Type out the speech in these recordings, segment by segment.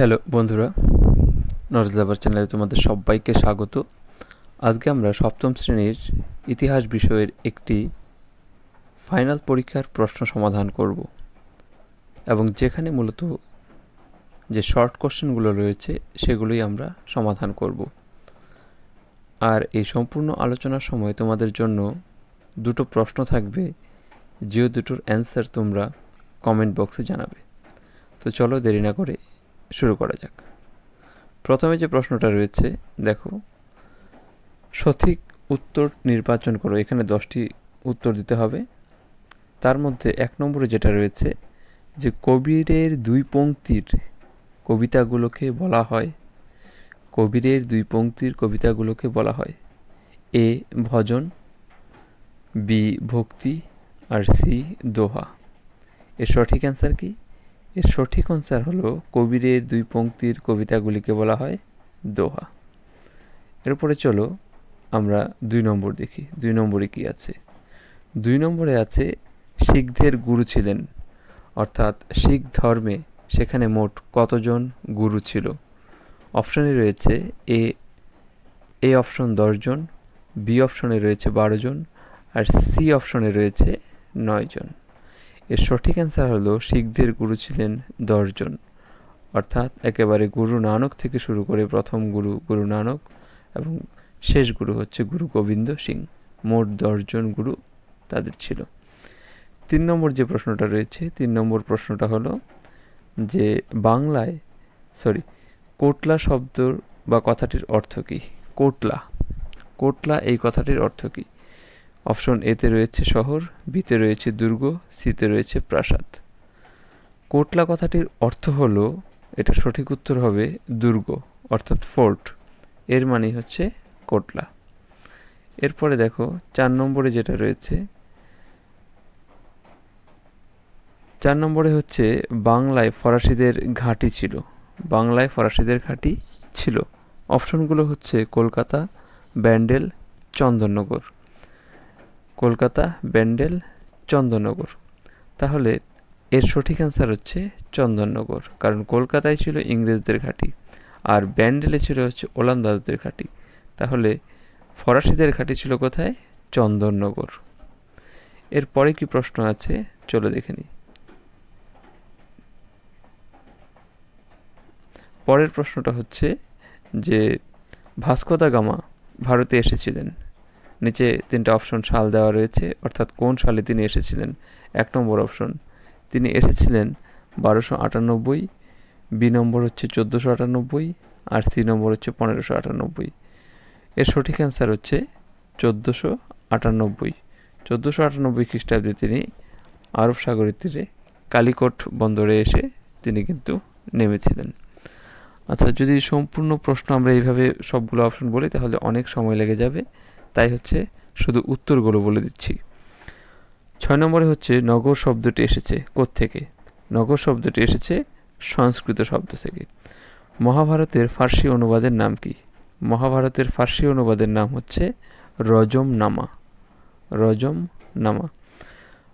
Hello বন্ধুরা নজলাবার চ্যানেলে তোমাদের সবাইকে স্বাগত। আজকে আমরা সপ্তম শ্রেণির ইতিহাস বিষয়ের একটি ফাইনাল পরীক্ষার প্রশ্ন সমাধান করব এবং যেখানে মূলত যে শর্ট কোশ্চেনগুলো রয়েছে সেগুলোই আমরা সমাধান করব। আর এই সম্পূর্ণ আলোচনার সময় তোমাদের জন্য দুটো প্রশ্ন থাকবে, যে দুটোর অ্যান্সার তোমরা কমেন্ট বক্সে জানাবে। তো চলো দেরি না করে শুরু করা যাক। প্রথমে যে প্রশ্নটা রয়েছে, দেখো, সঠিক উত্তর নির্বাচন করো, এখানে দশটি উত্তর দিতে হবে। তার মধ্যে এক নম্বরে যেটা রয়েছে যে কবিরের দুই পংক্তির কবিতাগুলোকে বলা হয়। কবিরের দুই পংক্তির কবিতাগুলোকে বলা হয়। এ, ভজন, বি, ভক্তি, আর সি, দোহা। এর সঠিক অ্যান্সার কি? এর সঠিক অ্যান্সার হলো কবিরের দুই পঙ্ক্তির কবিতাগুলিকে বলা হয় দোহা। এরপরে চলো আমরা দুই নম্বর দেখি। দুই নম্বরে কি আছে? দুই নম্বরে আছে, শিখদের গুরু ছিলেন। অর্থাৎ শিখ ধর্মে সেখানে মোট কতজন গুরু ছিল? অপশনে রয়েছে এ এ অপশন দশজন বি অপশনে রয়েছে বারো জন, আর সি অপশনে রয়েছে নয় জন। এর সঠিক অ্যান্সার হলো শিখদের গুরু ছিলেন দশজন। অর্থাৎ একেবারে গুরু নানক থেকে শুরু করে প্রথম গুরু গুরু নানক এবং শেষ গুরু হচ্ছে গুরু গোবিন্দ সিং। মোট দশজন গুরু তাদের ছিল। তিন নম্বর যে প্রশ্নটা রয়েছে, তিন নম্বর প্রশ্নটা হলো যে বাংলায় সরি কোটলা শব্দ বা কথাটির অর্থ কী? কোটলা। কোটলা এই কথাটির অর্থ কী? অপশন এতে রয়েছে শহর বিতে রয়েছে দুর্গ সিতে রয়েছে প্রাসাদ। কোটলা কথাটির অর্থ হলো, এটা সঠিক উত্তর হবে দুর্গ, অর্থাৎ ফোর্ট। এর মানে হচ্ছে কোটলা। এরপরে দেখো, চার নম্বরে যেটা রয়েছে, চার নম্বরে হচ্ছে বাংলায় ফরাসিদের ঘাঁটি ছিল। বাংলায় ফরাসিদের ঘাঁটি ছিল। অপশনগুলো হচ্ছে কলকাতা, ব্যান্ডেল, চন্দননগর। কলকাতা, ব্যান্ডেল, চন্দননগর। তাহলে এর সঠিক অ্যান্সার হচ্ছে চন্দননগর, কারণ কলকাতায় ছিল ইংরেজদের ঘাঁটি আর ব্যান্ডেলে ছিল হচ্ছে ওলান্দাজদের ঘাঁটি। তাহলে ফরাসিদের ঘাঁটি ছিল কোথায়? চন্দননগর। এরপরে কি প্রশ্ন আছে? চলো দেখে নিই। পরের প্রশ্নটা হচ্ছে যে ভাস্কোদা গামা ভারতে এসেছিলেন। নিচে তিনটা অপশন সাল দেওয়া রয়েছে, অর্থাৎ কোন সালে তিনি এসেছিলেন? এক নম্বর অপশন, তিনি এসেছিলেন বারোশো আটানব্বই, বি নম্বর হচ্ছে চোদ্দোশো আটানব্বই, আর সি নম্বর হচ্ছে পনেরোশো আটানব্বই। এর সঠিক অ্যান্সার হচ্ছে চোদ্দোশো আটানব্বই। চোদ্দোশো আটানব্বই খ্রিস্টাব্দে তিনি আরব সাগরের তীরে কালিকট বন্দরে এসে তিনি কিন্তু নেমেছিলেন। আচ্ছা যদি সম্পূর্ণ প্রশ্ন আমরা এইভাবে সবগুলো অপশন বলি, তাহলে অনেক সময় লেগে যাবে। তাই হচ্ছে শুধু উত্তরগুলো বলে দিচ্ছি। ছয় নম্বরে হচ্ছে নগর শব্দটি এসেছে থেকে নগর শব্দটি এসেছে সংস্কৃত শব্দ থেকে। মহাভারতের ফার্সি অনুবাদের নাম কি? মহাভারতের ফার্সি অনুবাদের নাম হচ্ছে রজম নামা রজম নামা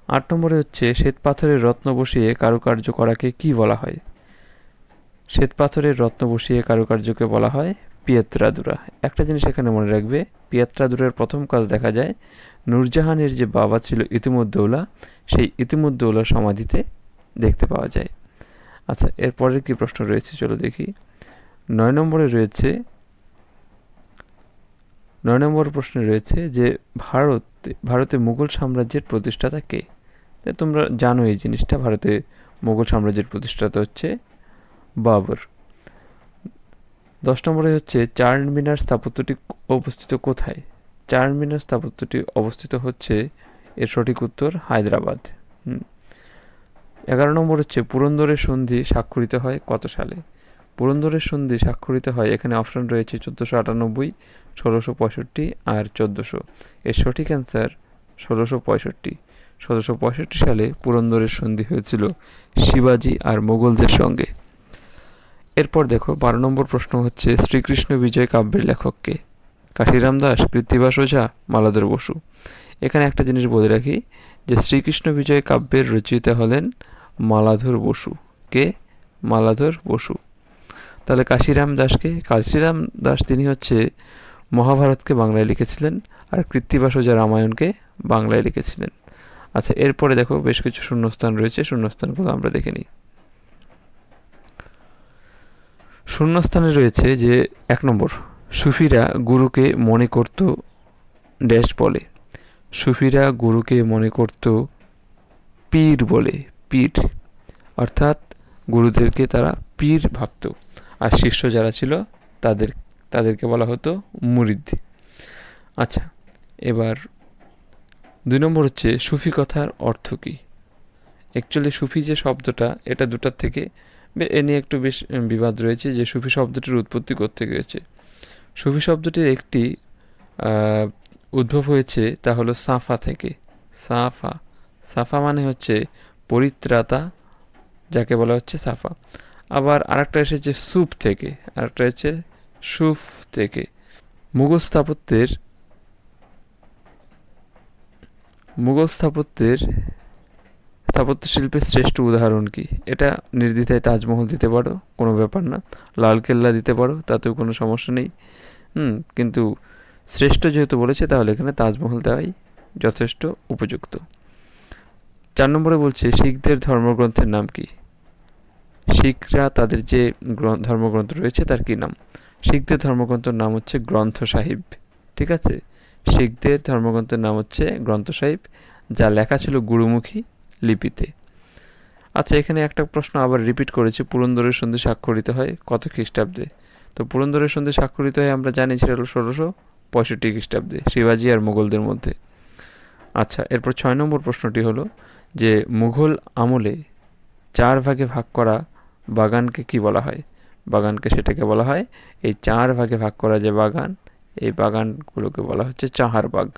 আট নম্বরে হচ্ছে শ্বেত পাথরের রত্ন বসিয়ে কারুকার্য করাকে কি বলা হয়? শ্বেত পাথরের রত্ন বসিয়ে কারুকার্যকে বলা হয় পিয়াত্রাদুরা। একটা জিনিস এখানে মনে রাখবে, পিয়াত্রাদুরার প্রথম কাজ দেখা যায়, নূরজাহানের যে বাবা ছিল ইতিমুদ্দৌলা সেই ইতিমুদ্দৌলা সমাধিতে দেখতে পাওয়া যায়। আচ্ছা এরপরের কি প্রশ্ন রয়েছে চলো দেখি। নয় নম্বরে রয়েছে, নয় নম্বর প্রশ্নে রয়েছে যে ভারত, ভারতে মুঘল সাম্রাজ্যের প্রতিষ্ঠাতা কে? তোমরা জানো এই জিনিসটা, ভারতে মুঘল সাম্রাজ্যের প্রতিষ্ঠাতা হচ্ছে বাবর। দশ নম্বরে হচ্ছে চার মিনার স্থাপত্যটি অবস্থিত কোথায়? চার মিনার স্থাপত্যটি অবস্থিত হচ্ছে এর সঠিক উত্তর হায়দ্রাবাদ। এগারো নম্বর হচ্ছে পুরন্দরের সন্ধি স্বাক্ষরিত হয় কত সালে? পুরন্দরের সন্ধি স্বাক্ষরিত হয় এখানে অপশন রয়েছে চোদ্দোশো আটানব্বই, ষোলোশো পঁয়ষট্টি আর চোদ্দোশো। এর সঠিক অ্যান্সার ষোলোশো পঁয়ষট্টি। ষোলোশো পঁয়ষট্টি সালে পুরন্দরের সন্ধি হয়েছিল শিবাজি আর মোগলদের সঙ্গে। এরপর দেখো, বারো নম্বর প্রশ্ন হচ্ছে, শ্রীকৃষ্ণ বিজয় কাব্যের লেখককে কাশিরাম দাস কৃত্তিবাস ওঝা, মালাধর বসু। এখানে একটা জিনিস বলে রাখি, যে শ্রীকৃষ্ণ বিজয় কাব্যের রচয়িতা হলেন মালাধর বসু। কে? মালাধর বসু। তাহলে কাশিরাম দাসকে কাশিরাম দাস তিনি হচ্ছে মহাভারতকে বাংলায় লিখেছিলেন আর কৃত্তিবাস যা রামায়ণকে বাংলায় লিখেছিলেন। আচ্ছা এরপরে দেখো, বেশ কিছু শূন্যস্থান রয়েছে, শূন্যস্থানগুলো আমরা দেখে নিই। শূন্যস্থানে রয়েছে যে এক নম্বর, সুফিরা গুরুকে মনে করত ড্যাশ বলে। সুফিরা গুরুকে মনে করত পীর বলে, পীর। অর্থাৎ গুরুদেরকে তারা পীর ভাবত। আর শিষ্য যারা ছিল, তাদের, তাদেরকে বলা হতো মুরিদ। আচ্ছা এবার দুই নম্বর হচ্ছে সুফি কথার অর্থ কী? অ্যাকচুয়ালি সুফি যে শব্দটা, এটা দুটার থেকে এ নিয়ে একটু বেশ বিবাদ রয়েছে যে সুফি শব্দটির উৎপত্তি করতে গিয়েছে। সুফি শব্দটির একটি উদ্ভব হয়েছে তা হলো সাফা থেকে। সাফা সাফা মানে হচ্ছে পরিত্রাতা, যাকে বলা হচ্ছে সাফা। আবার আরেকটা এসেছে সুপ থেকে, আরেকটা হচ্ছে সুফ থেকে। মুঘল স্থাপত্যের মুঘল স্থাপত্যের স্থাপত্য শিল্পের শ্রেষ্ঠ উদাহরণ কি? এটা নির্দ্বিধায় তাজমহল দিতে পারো, কোনো ব্যাপার না। লালকেল্লা দিতে পারো, তাতেও কোনো সমস্যা নেই। হুম, কিন্তু শ্রেষ্ঠ যেহেতু বলেছে, তাহলে এখানে তাজমহল দেওয়াই যথেষ্ট উপযুক্ত। চার নম্বরে বলছে, শিখদের ধর্মগ্রন্থের নাম কি? শিখরা তাদের যে ধর্মগ্রন্থ রয়েছে, তার কি নাম? শিখদের ধর্মগ্রন্থের নাম হচ্ছে গ্রন্থ সাহিব। ঠিক আছে? শিখদের ধর্মগ্রন্থের নাম হচ্ছে গ্রন্থ সাহিব, যা লেখা ছিল গুরুমুখী লিপিতে। আচ্ছা এখানে একটা প্রশ্ন আবার রিপিট করেছে। পুরন্দরের সন্ধে স্বাক্ষরিত হয় কত খ্রিস্টাব্দে? তো পুরন্দরের সন্ধে স্বাক্ষরিত হয় আমরা জানি ছিল ষোলোশো পঁয়ষট্টি খ্রিস্টাব্দে শিবাজি আর মুঘলদের মধ্যে। আচ্ছা এরপর ছয় নম্বর প্রশ্নটি হলো যে মুঘল আমলে চার ভাগে ভাগ করা বাগানকে কি বলা হয়? বাগানকে সেটাকে বলা হয় এই চার ভাগে ভাগ করা যে বাগান, এই বাগানগুলোকে বলা হচ্ছে চাহার বাগ।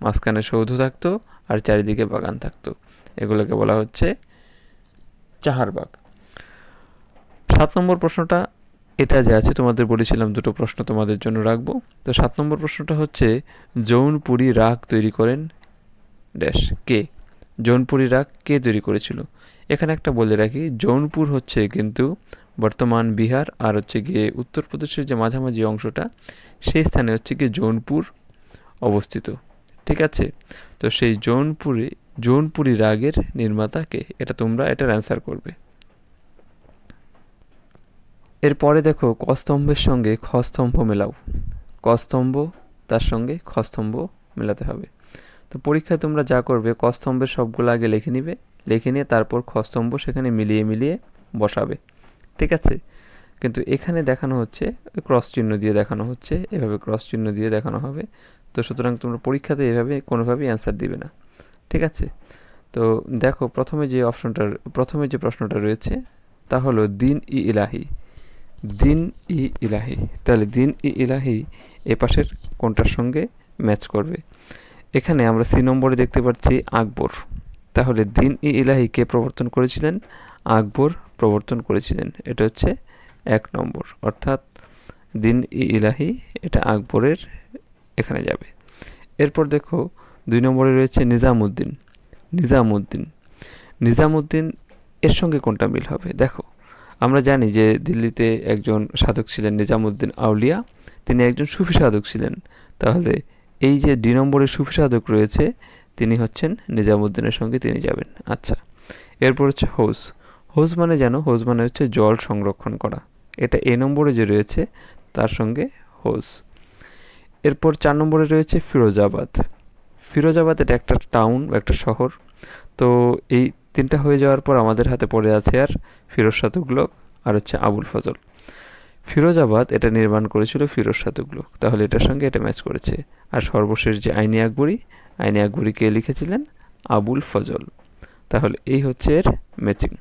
মাঝখানে সৌধ থাকতো আর চারিদিকে বাগান থাকতো। এগুলোকে বলা হচ্ছে চাহারবাগ সাত নম্বর প্রশ্নটা এটা যে আছে, তোমাদের বলেছিলাম দুটো প্রশ্ন তোমাদের জন্য রাখব। তো সাত নম্বর প্রশ্নটা হচ্ছে জৌনপুরি রাগ তৈরি করেন ড্যাশ কে? জৌনপুরি রাগ কে তৈরি করেছিল? এখানে একটা বলে রাখি, জৌনপুর হচ্ছে কিন্তু বর্তমান বিহার আর হচ্ছে গিয়ে উত্তরপ্রদেশের যে মাঝামাঝি অংশটা, সেই স্থানে হচ্ছে গিয়ে জৌনপুর অবস্থিত। ঠিক আছে? তো সেই জৌনপুরে, জৌনপুরি রাগের নির্মাতা কে এটা তোমরা এটার অ্যান্সার করবে। এরপরে দেখো, কস্তম্ভের সঙ্গে খস্তম্ভ মেলাও। কস্তম্ভ, তার সঙ্গে খস্তম্ভ মেলাতে হবে। তো পরীক্ষায় তোমরা যা করবে, কস্তম্ভের সবগুলো আগে লিখে নিবে, লিখে নিয়ে তারপর খস্তম্ভ সেখানে মিলিয়ে মিলিয়ে বসাবে। ঠিক আছে? কিন্তু এখানে দেখানো হচ্ছে ক্রস চিহ্ন দিয়ে দেখানো হচ্ছে, এভাবে ক্রস চিহ্ন দিয়ে দেখানো হবে। তো সুতরাং তোমরা পরীক্ষাতে এভাবে, কোনোভাবেই অ্যান্সার দিবে না। ঠিক আছে? তো দেখো, প্রথমে যে অপশনটা প্রথমে যে প্রশ্নটা রয়েছে, তা হলো দিন ই ইলাহি। দিন ই ইলাহি। তাহলে দিন ই ইলাহি এ পাশের কোনটার সঙ্গে ম্যাচ করবে? এখানে আমরা সি নম্বরে দেখতে পাচ্ছি আকবর। তাহলে দিন ই ইলাহি কে প্রবর্তন করেছিলেন? আকবর প্রবর্তন করেছিলেন। এটা হচ্ছে এক নম্বর। অর্থাৎ দিন ই ইলাহি, এটা আকবরের এখানে যাবে। এরপর দেখো, দুই নম্বরে রয়েছে নিজামুদ্দিন। নিজামুদ্দিন। নিজামুদ্দিন, এর সঙ্গে কোনটা মিল হবে? দেখো, আমরা জানি যে দিল্লিতে একজন সাধক ছিলেন নিজামুদ্দিন আউলিয়া। তিনি একজন সুফি সাধক ছিলেন। তাহলে এই যে দুই নম্বরে সুফি সাধক রয়েছে, তিনি হচ্ছেন নিজামুদ্দিনের সঙ্গে তিনি যাবেন। আচ্ছা এরপর হচ্ছে হোস হোস মানে জানো হোস মানে হচ্ছে জল সংরক্ষণ করা। এটা এ নম্বরে যে রয়েছে, তার সঙ্গে হোস। এরপর চার নম্বরে রয়েছে ফিরোজাবাদ। ফিরোজাবাদ এটা একটা টাউন একটা শহর। তো এই তিনটা হয়ে যাওয়ার পর আমাদের হাতে পড়ে আছে আর ফিরোজ শাহ আর হচ্ছে আবুল ফজল। ফিরোজাবাদ এটা নির্মাণ করেছিল ফিরোজ শাহ তাহলে এটার সঙ্গে এটা ম্যাচ করেছে। আর সর্বশেষ যে আইনি আকবরী আইনি আকবরী কে লিখেছিলেন আবুল ফজল। তাহলে এই হচ্ছে এর ম্যাচিং